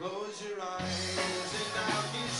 Close your eyes and I'll kiss.